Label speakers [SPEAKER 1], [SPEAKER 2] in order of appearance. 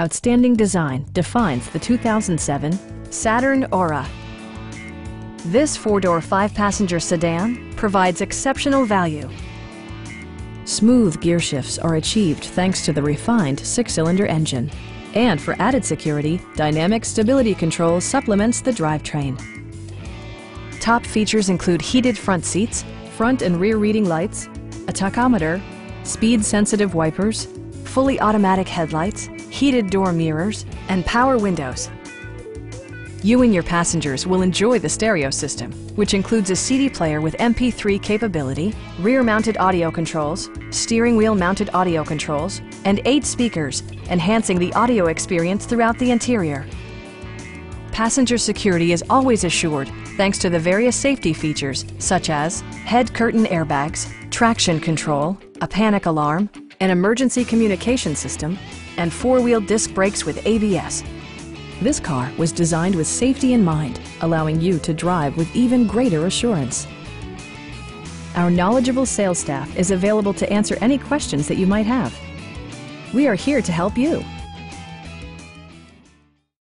[SPEAKER 1] Outstanding design defines the 2007 Saturn Aura. This four-door, five-passenger sedan provides exceptional value. Smooth gear shifts are achieved thanks to the refined six-cylinder engine. And for added security, Dynamic Stability Control supplements the drivetrain. Top features include heated front seats, front and rear reading lights, a tachometer, speed-sensitive wipers, fully automatic headlights, heated door mirrors, and power windows. You and your passengers will enjoy the stereo system, which includes a CD player with MP3 capability, rear-mounted audio controls, steering wheel-mounted audio controls, and eight speakers, enhancing the audio experience throughout the interior. Passenger security is always assured thanks to the various safety features such as head curtain airbags, traction control, a panic alarm, an emergency communication system, and four-wheel disc brakes with ABS. This car was designed with safety in mind, allowing you to drive with even greater assurance. Our knowledgeable sales staff is available to answer any questions that you might have. We are here to help you.